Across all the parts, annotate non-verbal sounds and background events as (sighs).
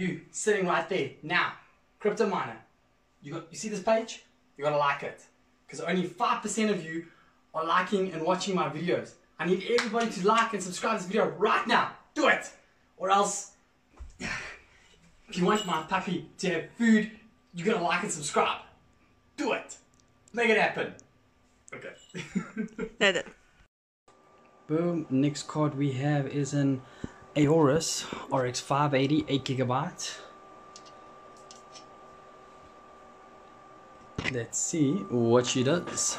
you sitting right there now, crypto miner. You got you see this page? You gotta like it because only five percent of you are liking and watching my videos. I need everybody to like and subscribe to this video right now. Do it, or else. (sighs) If you want my puppy to have food, you gotta like and subscribe. Do it. Make it happen. Okay. No, (laughs) that- Boom. Next card we have is an Aorus RX 580, 8 gigabyte. Let's see what she does.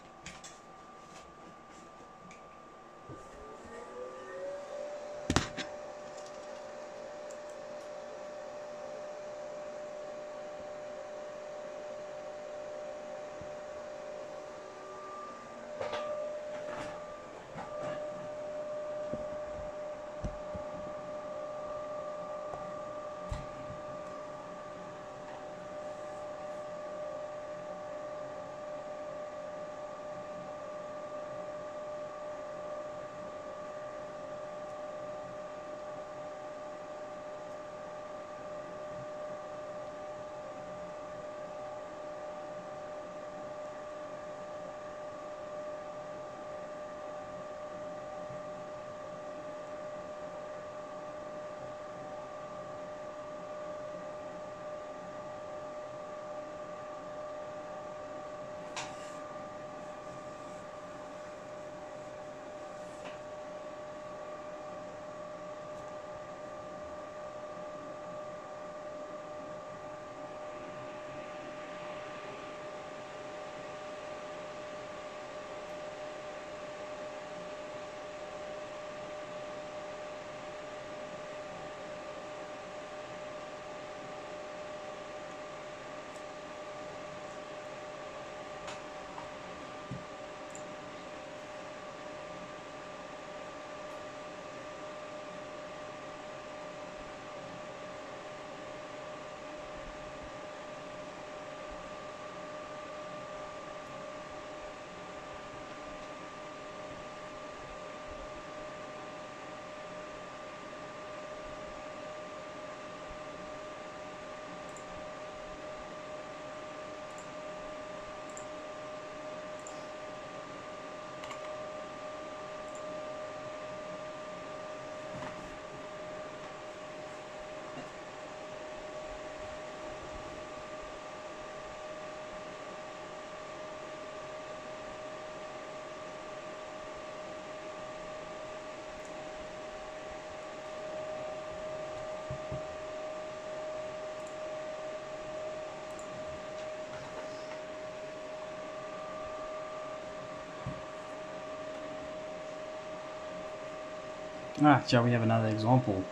Ah, shall we have another example?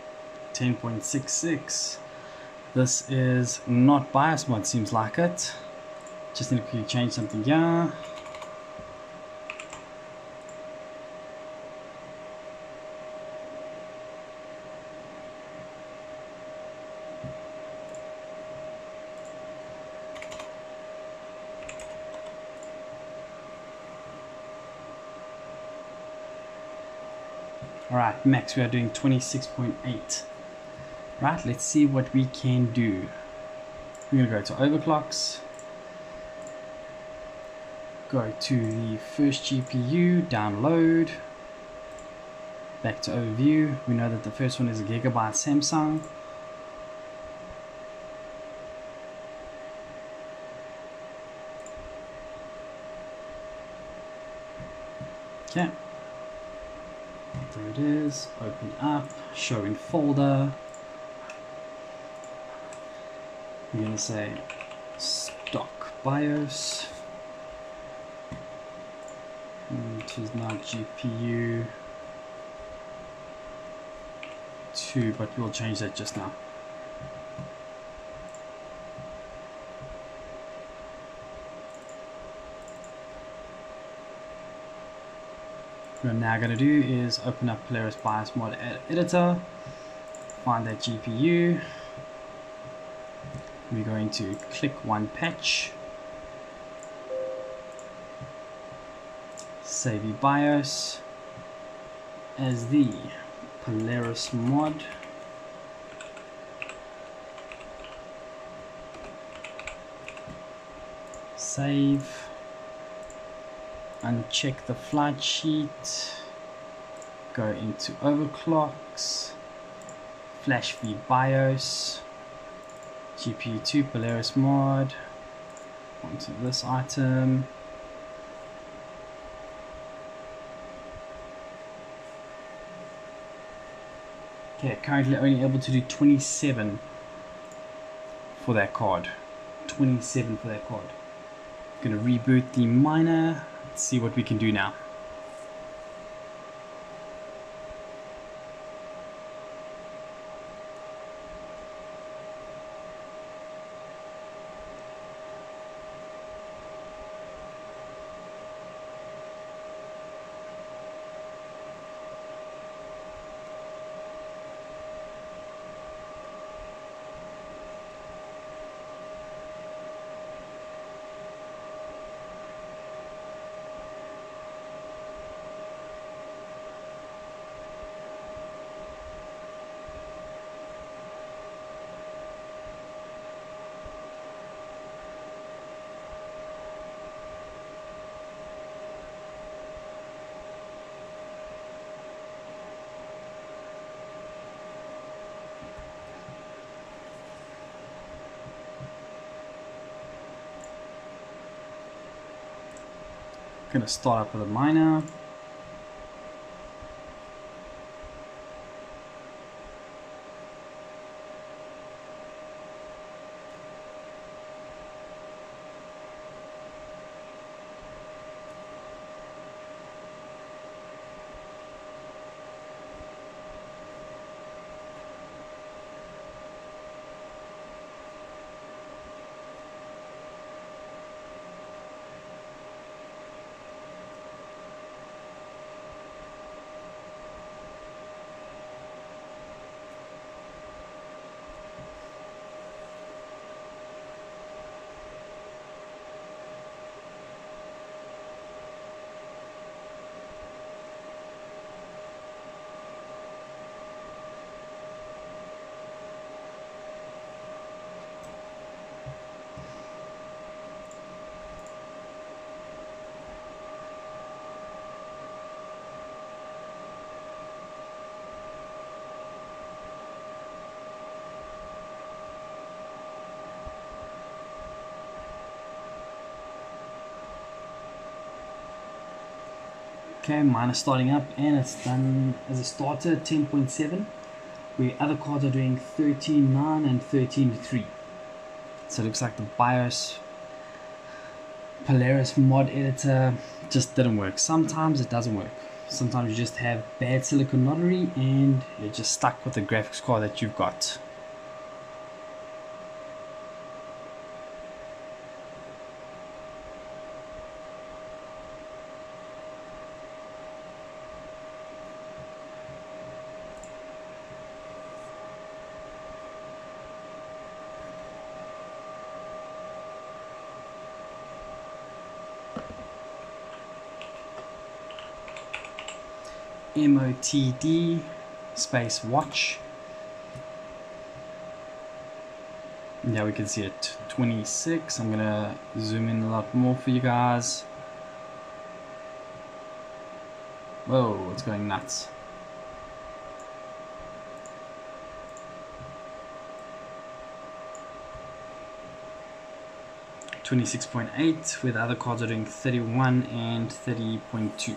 10.66. This is not BIOS mod, seems like it. Just need to quickly change something here. Alright, max, we are doing 26.8. Right, let's see what we can do. We're going to go to overclocks. Go to the first GPU, download. Back to overview. We know that the first one is a gigabyte Samsung. Okay. There it is. Open up. Show in folder. I'm going to say stock BIOS, which is now GPU 2, but we'll change that just now. What I'm now going to do is open up Polaris BIOS mod ed editor, find that GPU. We're going to click one patch, save the BIOS as the Polaris mod. Save uncheck the flight sheet, go into overclocks, flash v BIOS, GPU2 Polaris mod, onto this item. Okay, currently only able to do 27 for that card. 27 for that card. Gonna reboot the miner see what we can do now. Gonna start up with a miner. Okay, mine is starting up and it's done as a starter 10.7 where other cards are doing 13.9 and 13.3 so it looks like the BIOS Polaris mod editor just didn't work. Sometimes it doesn't work. Sometimes you just have bad silicon lottery and you're just stuck with the graphics card that you've got MOTD space watch. Yeah, we can see it 26. I'm gonna zoom in a lot more for you guys. Whoa, it's going nuts. Twenty-six point eight, with other cards are doing thirty-one and thirty point two.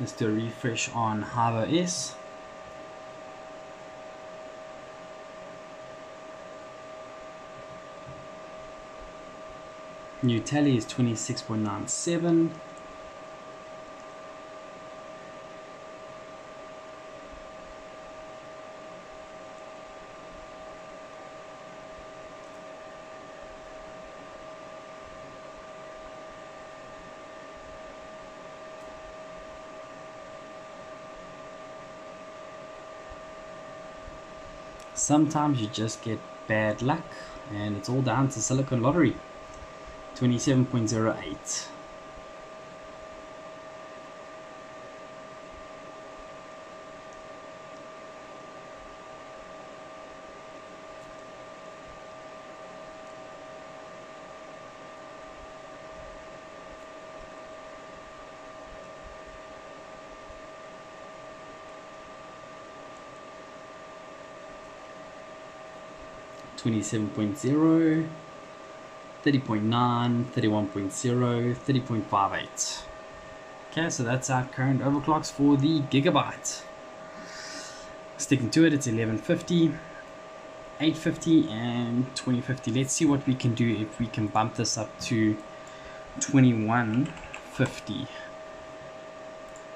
Let's do a refresh on HiveOS. New tally is 26.97. Sometimes you just get bad luck and it's all down to Silicon Lottery. 27.08. Twenty-seven point zero. 30.9, 31.0, 30.58. Okay, so that's our current overclocks for the gigabyte. Sticking to it, it's 1150, 850, and 2050. Let's see what we can do if we can bump this up to 2150.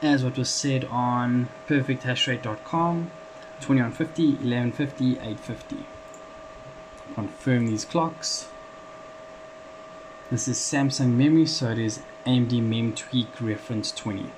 As what was said on perfecthashrate.com, 2150, 1150, 850. Confirm these clocks. This is Samsung memory, so it is AMD MemTweak reference 20.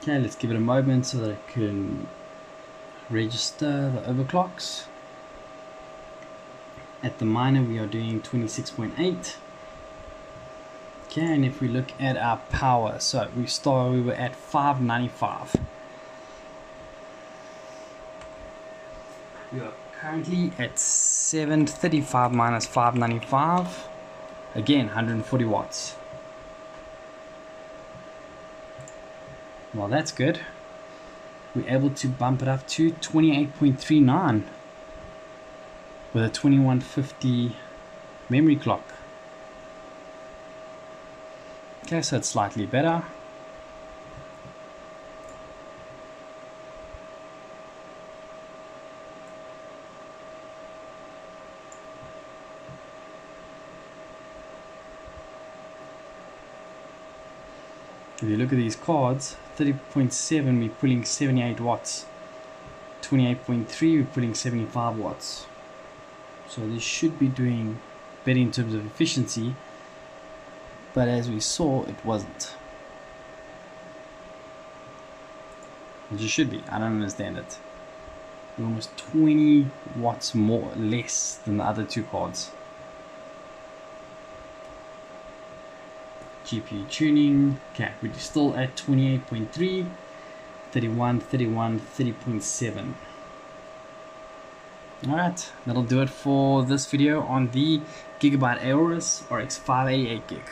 Okay, let's give it a moment so that I can register the overclocks. At the miner we are doing 26.8. Okay, and if we look at our power, so we started, we were at 595. We are currently at 735 minus 595. Again, 140 watts. Well, that's good. We're able to bump it up to 28.39 with a 2150 memory clock. Okay, so it's slightly better. If you look at these cards, 30.7 we're pulling 78 watts. 28.3 we're pulling 75 watts. So this should be doing better in terms of efficiency, but as we saw, it wasn't. It should be. I don't understand it. We're almost 20 watts more less than the other two cards. GPU tuning. Okay, we're still at 28.3, 31, 31, 30.7. Alright, that'll do it for this video on the Gigabyte Aorus RX 588 gig.